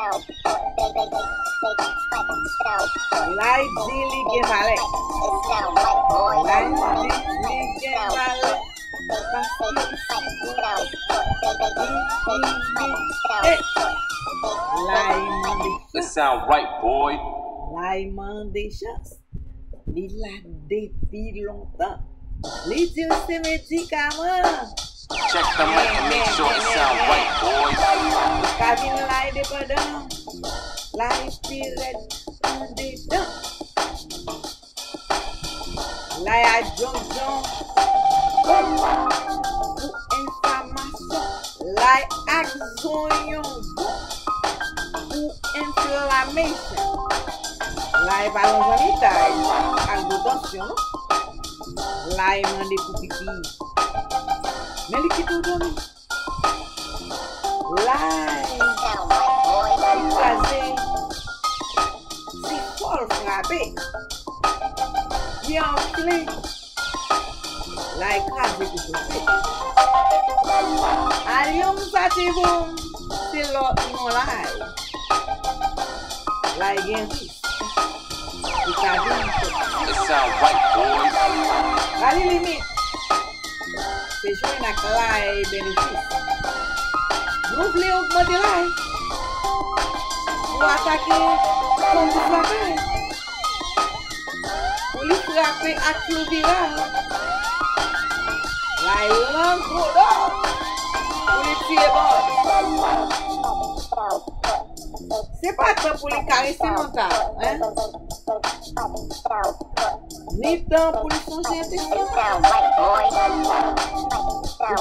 Vale. Lai mande That chans. sound right, boy. Lai mande chans. Li la depi lontan. Li di ou se medikaman. Check the mic and make sure it sound right, boy. Kavin lai depadan. Lai piret mande dan. Lai a jon jon. Pou inflamasyon. Lai ak zonyon. Pou inflammation. Lai balon zanitay. Ak. Melody Dodoni. Live. Kaze. Si fol frape. Bien ple. Like kaze di kote. Alyon sa te. Se lot non live. Like gen ris. Di kaze. It sound white boys. Kali limit. se jwen ak lae benefis. Nou vle augmente lae. Ou atake kon di flape. Ou li frape ak lo viral. Lae lan kodo. Ou li pye bon. Se pa tan pou li karese mental. Hein? Ni tan pou li sonje intestin.